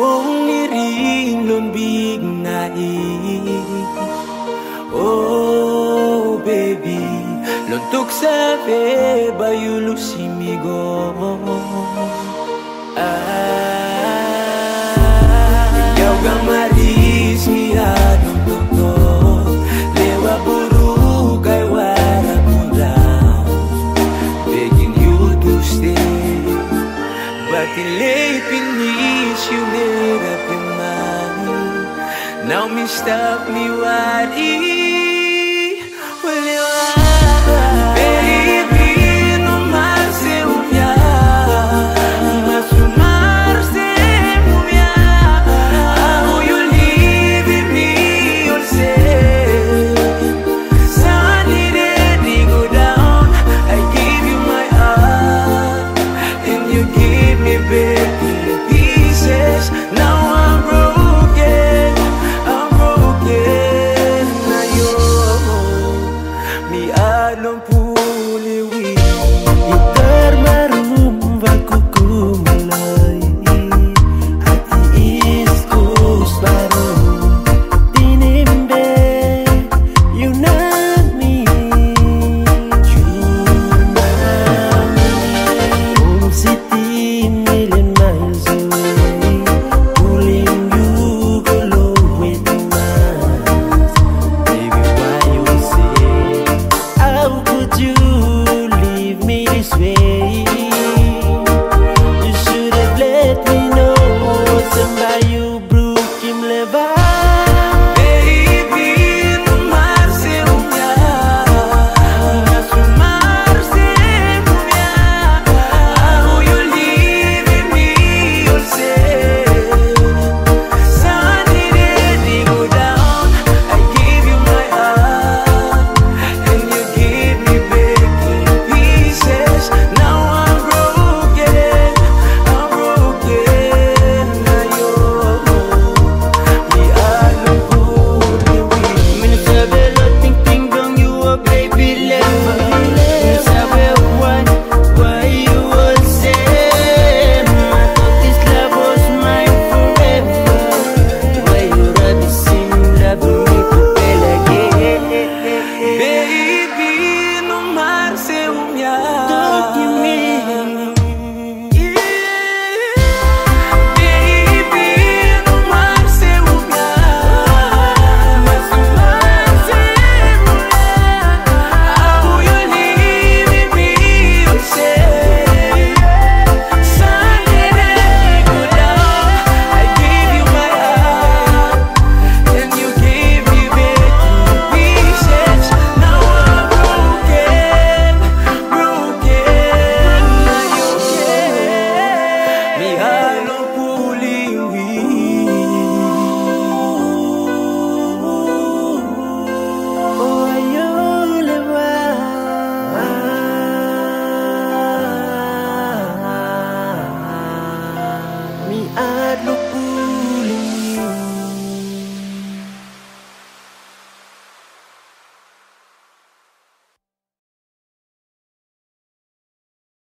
Kung niring lumbig na Oh baby. Luntok sa beba yulu simigo Now me stop me wide não pude. bad look